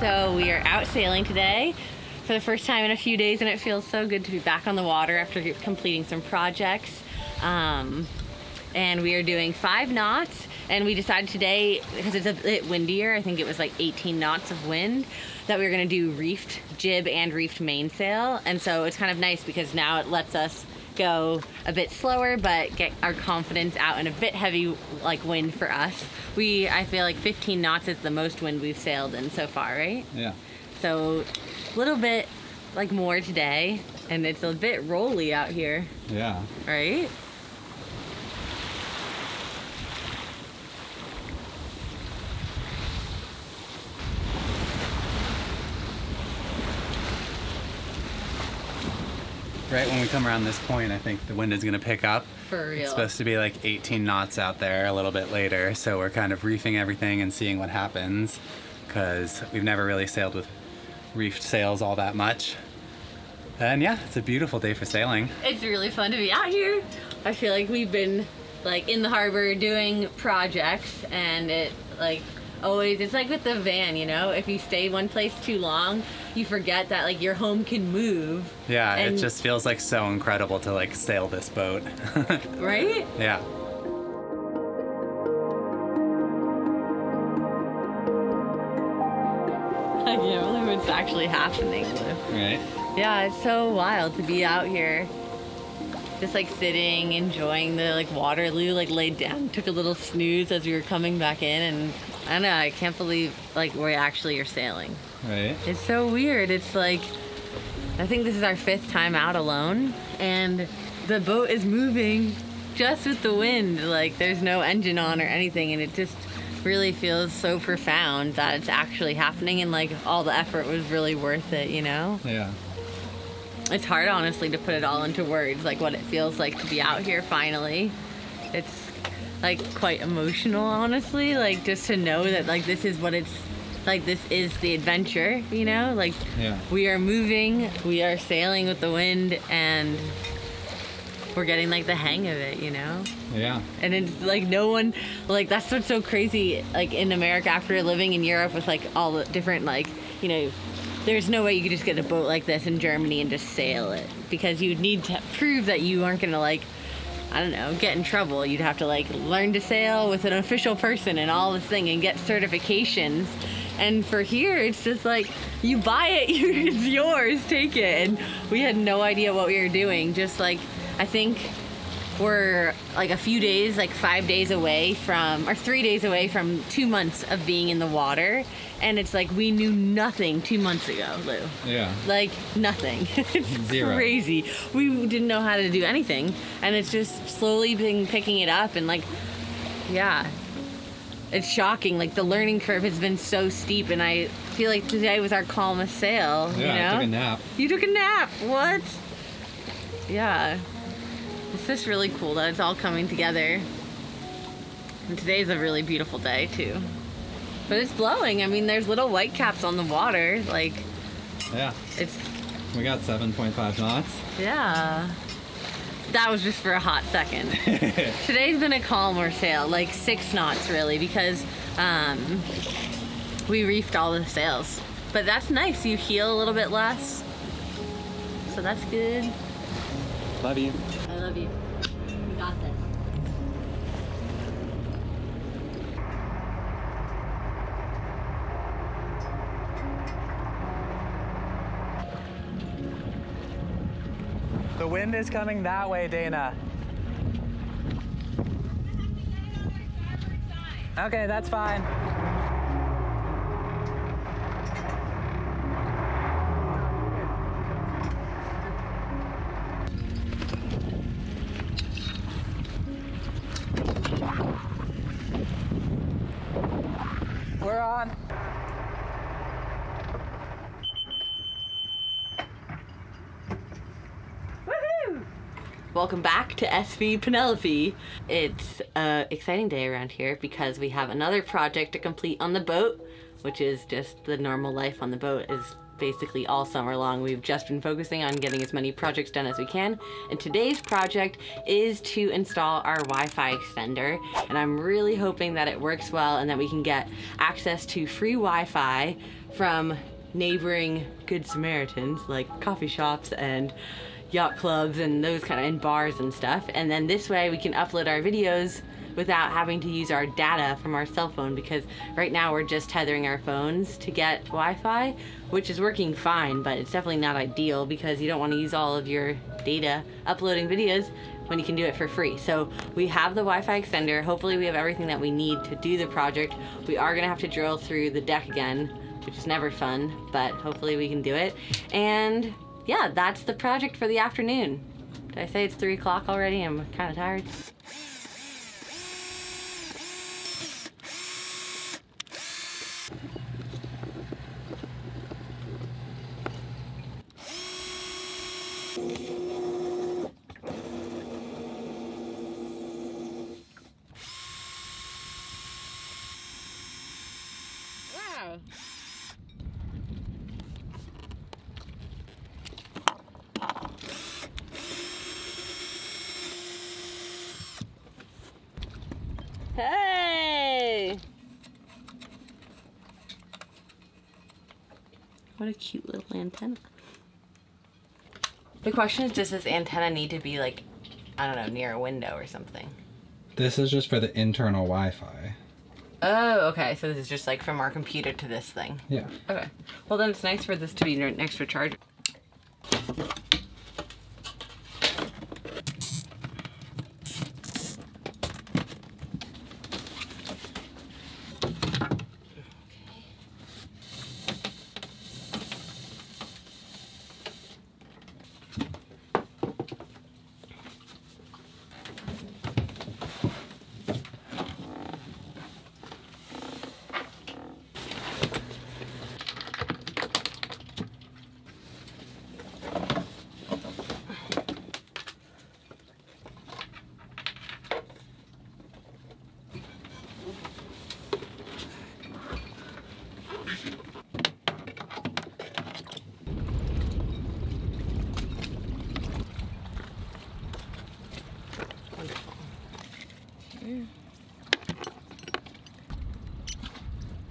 so we are out sailing today for the first time in a few days and it feels so good to be back on the water after completing some projects. Um, and we are doing five knots and we decided today because it's a bit windier i think it was like 18 knots of wind that we were going to do reefed jib and reefed mainsail and so it's kind of nice because now it lets us go a bit slower but get our confidence out in a bit heavy like wind for us we i feel like 15 knots is the most wind we've sailed in so far right Yeah. so a little bit like more today and it's a bit rolly out here Yeah. right Right when we come around this point, I think the wind is gonna pick up. for real It's supposed to be like 18 knots out there a little bit later, so we're kind of reefing everything and seeing what happens because we've never really sailed with reefed sails all that much. And yeah, it's a beautiful day for sailing. It's really fun to be out here. I feel like we've been like in the harbor doing projects and it like always it's like with the van, you know, if you stay one place too long, you forget that like your home can move, Yeah, And- it just feels like so incredible to like sail this boat. right? yeah. I can't believe it's actually happening. Right. Yeah, it's so wild to be out here. Just like sitting, enjoying the like water Lou, like laid down, took a little snooze as we were coming back in and I know, I can't believe like we actually are sailing. Right. It's so weird. It's like, I think this is our fifth time out alone, and the boat is moving just with the wind. Like, there's no engine on or anything, and it just really feels so profound that it's actually happening, and like all the effort was really worth it, you know? Yeah. It's hard, honestly, to put it all into words, like what it feels like to be out here finally. It's like quite emotional, honestly, like just to know that like this is what it's like this is the adventure, you know? Like Yeah. we are moving, we are sailing with the wind and we're getting like the hang of it, you know? Yeah. And it's like no one like that's what's so crazy like in America after living in Europe with like all the different like, you know, there's no way you could just get a boat like this in Germany and just sail it because you'd need to prove that you aren't gonna like I don't know, get in trouble. You'd have to like learn to sail with an official person and all this thing and get certifications. And for here, it's just like you buy it, it's yours, take it. And we had no idea what we were doing. Just like I think we're like a few days, like five days away from, or three days away from two months of being in the water. And it's like we knew nothing two months ago, Lou. Yeah. Like nothing. it's Zero. crazy. We didn't know how to do anything. And it's just slowly been picking it up and like, yeah. It's shocking. Like the learning curve has been so steep and I feel like today was our calmest sail. Yeah, you know? I took a nap. You took a nap. What? Yeah. It's just really cool that it's all coming together. And today's a really beautiful day too. But it's blowing. I mean, there's little white caps on the water. Like, Yeah. it's, We got 7.5 knots. yeah. That was just for a hot second. Today's been a calmer sail, like six knots really, because um, we reefed all the sails. But that's nice. You heel a little bit less. So that's good. Love you. I love you. We got this. The wind is coming that way, Dana. Okay, that's fine. We're on. Woohoo! Welcome back to SV Penelope. It's an exciting day around here because we have another project to complete on the boat, which is just the normal life on the boat is basically all summer long. We've just been focusing on getting as many projects done as we can. And today's project is to install our Wi-Fi extender. And I'm really hoping that it works well and that we can get access to free Wi-Fi from neighboring Good Samaritans like coffee shops and yacht clubs and those kind of and bars and stuff. And then this way we can upload our videos without having to use our data from our cell phone because right now we're just tethering our phones to get Wi-Fi, which is working fine, but it's definitely not ideal because you don't want to use all of your data uploading videos when you can do it for free. So we have the Wi-Fi extender. Hopefully we have everything that we need to do the project. We are gonna have to drill through the deck again, which is never fun, but hopefully we can do it. And yeah, that's the project for the afternoon. Did I say it's three o'clock already? I'm kind of tired. What a cute little antenna. The question is, does this antenna need to be like, I don't know, near a window or something? This is just for the internal Wi-Fi. Oh, okay. So this is just like from our computer to this thing. Yeah. Okay. Well, then it's nice for this to be right next to a charger.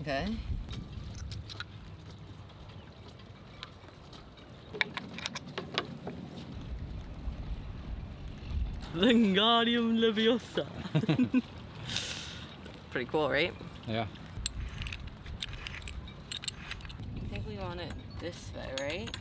Okay. Wingardium Leviosa. Pretty cool, right? Yeah. I think we want it this way, right?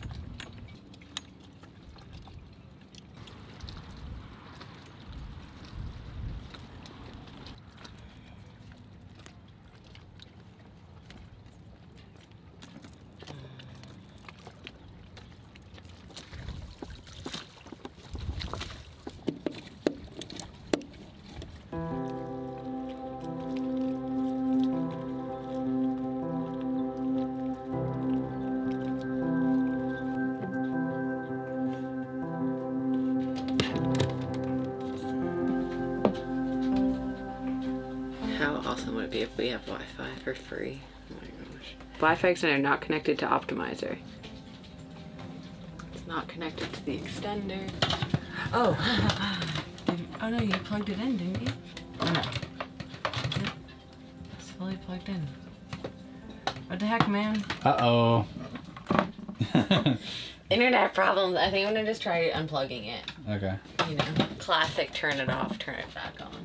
How awesome would it be if we have Wi-Fi for free? Oh my gosh. Wi-Fi extender not connected to optimizer. It's not connected to the extender. Oh. Did- oh no, you plugged it in, didn't you? Oh no. It's fully plugged in. What the heck, man? Uh-oh. Internet problems. I think I'm gonna just try unplugging it. okay. You know, classic turn it off, turn it back on.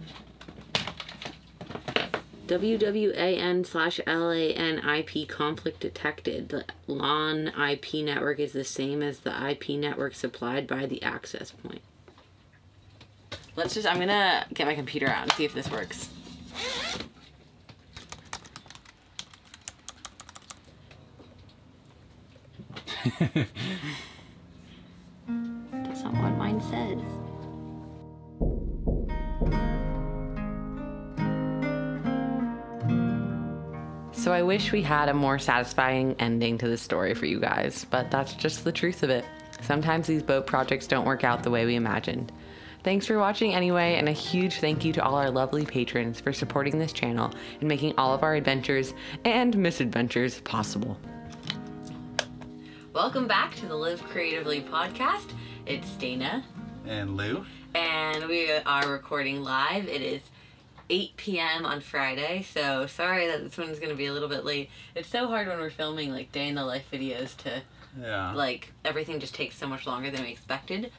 WWAN slash LAN IP conflict detected. The LAN IP network is the same as the IP network supplied by the access point. Let's just, I'm gonna get my computer out and see if this works. That's not what mine says. So I wish we had a more satisfying ending to the story for you guys, but that's just the truth of it. Sometimes these boat projects don't work out the way we imagined. Thanks for watching anyway, and a huge thank you to all our lovely patrons for supporting this channel and making all of our adventures and misadventures possible. Welcome back to the Live Creatively podcast. It's Dana, And Lou? and we are recording live. It is 8 p.m. on Friday, so sorry that this one's gonna be a little bit late. It's so hard when we're filming like day in the life videos to Yeah. like everything just takes so much longer than we expected.